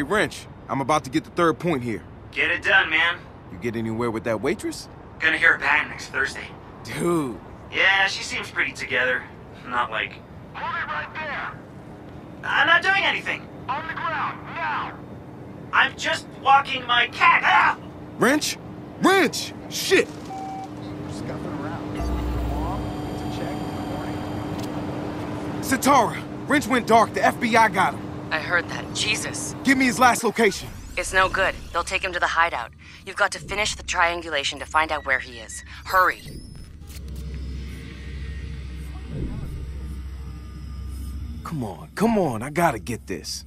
Hey, Wrench, I'm about to get the third point here. Get it done, man. You get anywhere with that waitress? Gonna hear her back next Thursday. Dude. Yeah, she seems pretty together. Not like... Hold it right there! I'm not doing anything. On the ground, now! I'm just walking my cat. Ah! Wrench? Wrench! Shit! Scuffing around. Mom, to check in the morning. Sitara, Wrench went dark. The FBI got him. I heard that. Jesus. Give me his last location. It's no good. They'll take him to the hideout. You've got to finish the triangulation to find out where he is. Hurry. Come on, come on. I gotta get this.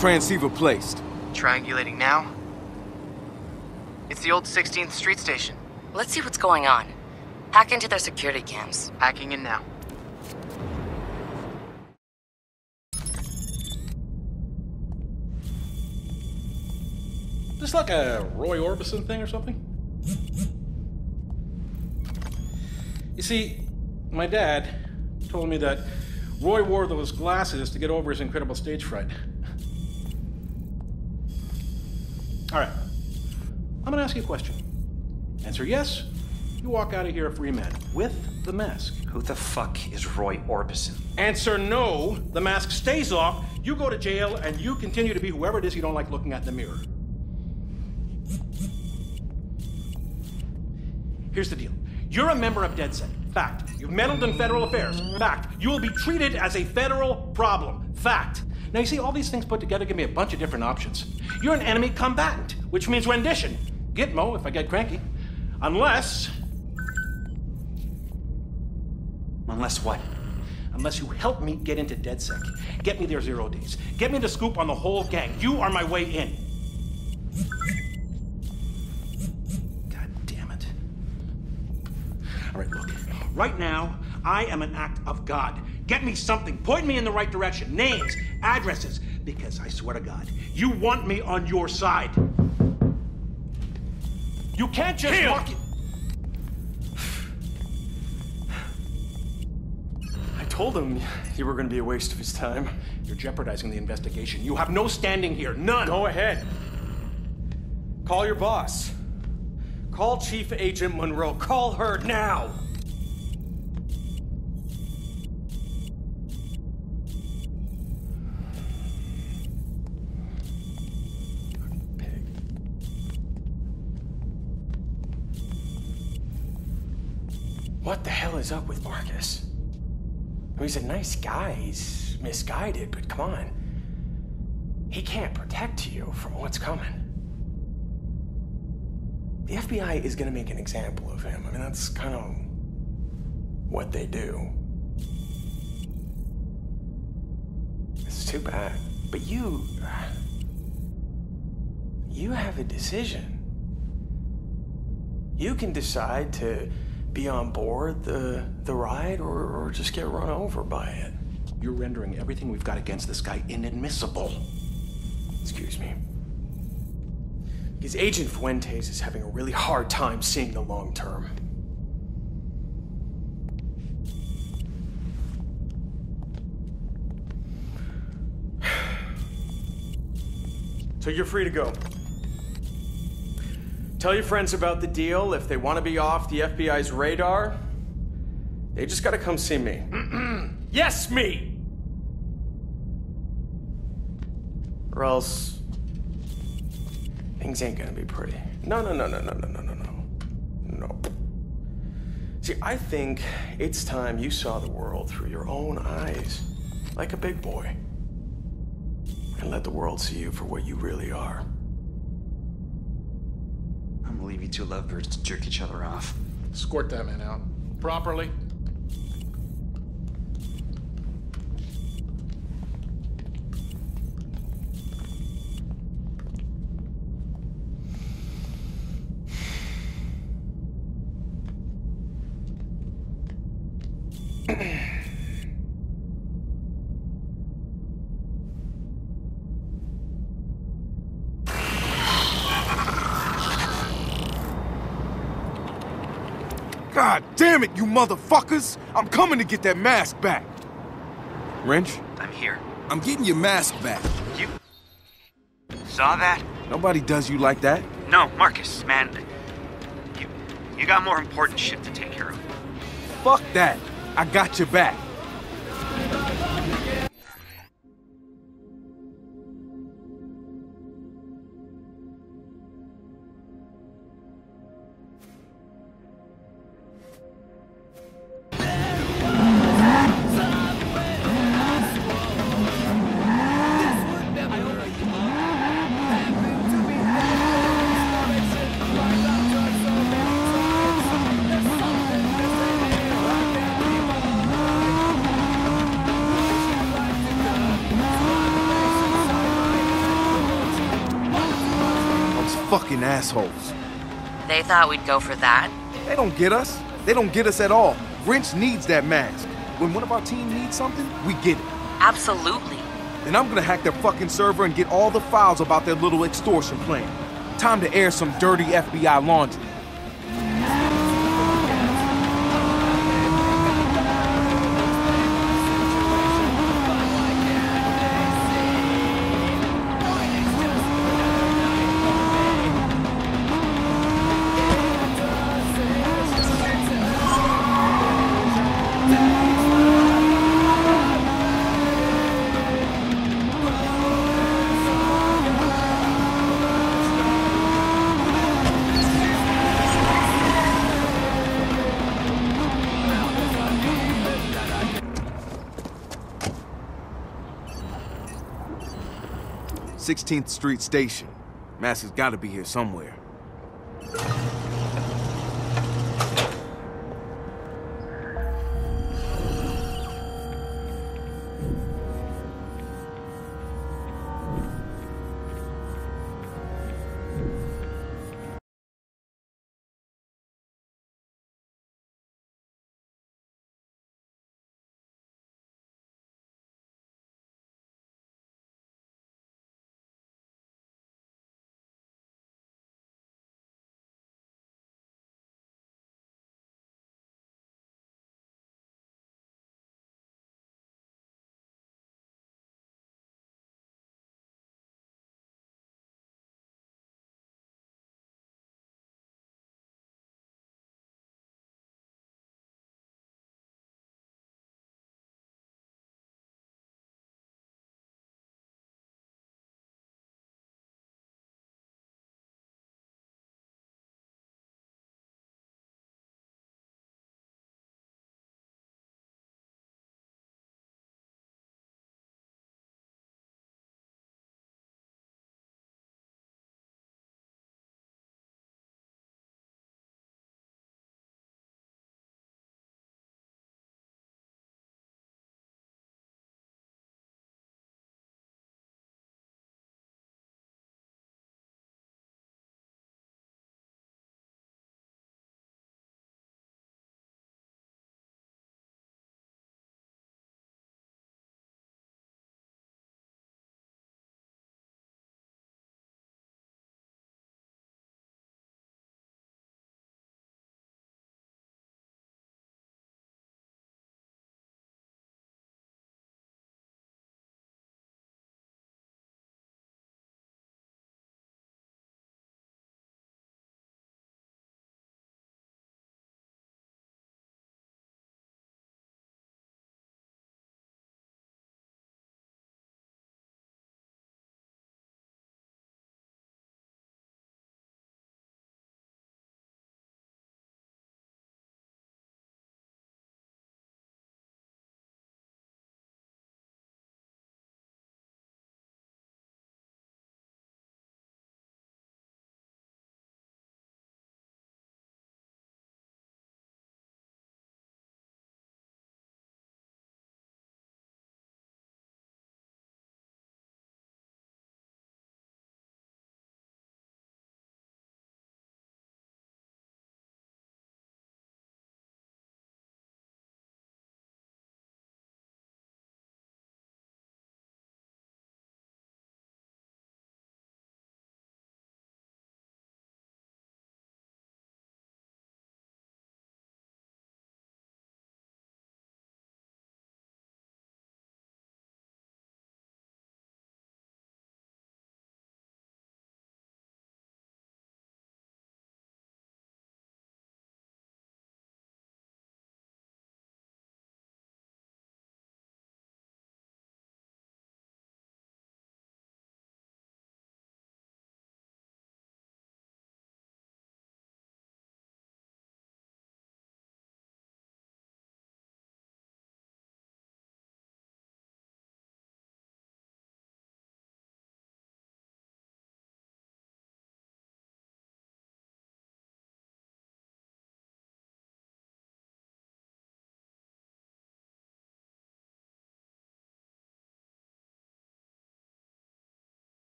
Transceiver placed. Triangulating now? It's the old 16th Street station. Let's see what's going on. Hack into their security cams. Hacking in now. This like a Roy Orbison thing or something? You see, my dad told me that Roy wore those glasses to get over his incredible stage fright. All right. I'm gonna ask you a question. Answer yes, you walk out of here a free man with the mask. Who the fuck is Roy Orbison? Answer no, the mask stays off, you go to jail, and you continue to be whoever it is you don't like looking at in the mirror. Here's the deal. You're a member of DedSec. Fact. You've meddled in federal affairs. Fact. You will be treated as a federal problem. Fact. Now, you see, all these things put together give me a bunch of different options. You're an enemy combatant, which means rendition. Gitmo if I get cranky. Unless. Unless what? Unless you help me get into DedSec. Get me there zero days. Get me the scoop on the whole gang. You are my way in. God damn it. All right, look. Right now, I am an act of God. Get me something. Point me in the right direction. Names, addresses. Because I swear to God, you want me on your side. You can't just Kill. walk in. I told him you were going to be a waste of his time. You're jeopardizing the investigation. You have no standing here. None. Go ahead. Call your boss. Call Chief Agent Monroe. Call her now. What the hell is up with Marcus? He's a nice guy. He's misguided, but come on. He can't protect you from what's coming. The FBI is gonna make an example of him. I mean, that's kind of what they do. It's too bad. But you. You have a decision. You can decide to be on board the, the ride or, or just get run over by it. You're rendering everything we've got against this guy inadmissible. Excuse me. Because Agent Fuentes is having a really hard time seeing the long term. So you're free to go. Tell your friends about the deal. If they want to be off the FBI's radar, they just gotta come see me. yes, me! Or else. Things ain't gonna be pretty. No, no, no, no, no, no, no, no, no. No. See, I think it's time you saw the world through your own eyes, like a big boy. And let the world see you for what you really are. I'm gonna leave you two lovebirds to jerk each other off. Escort that man out. Properly. God damn it, you motherfuckers! I'm coming to get that mask back. Wrench, I'm here. I'm getting your mask back. You saw that? Nobody does you like that. No, Marcus, man. You you got more important shit to take care of. Fuck that. I got your back. Fucking assholes. They thought we'd go for that. They don't get us. They don't get us at all. Wrench needs that mask. When one of our team needs something, we get it. Absolutely. Then I'm gonna hack their fucking server and get all the files about their little extortion plan. Time to air some dirty FBI laundry. Sixteenth Street Station. Mask has got to be here somewhere.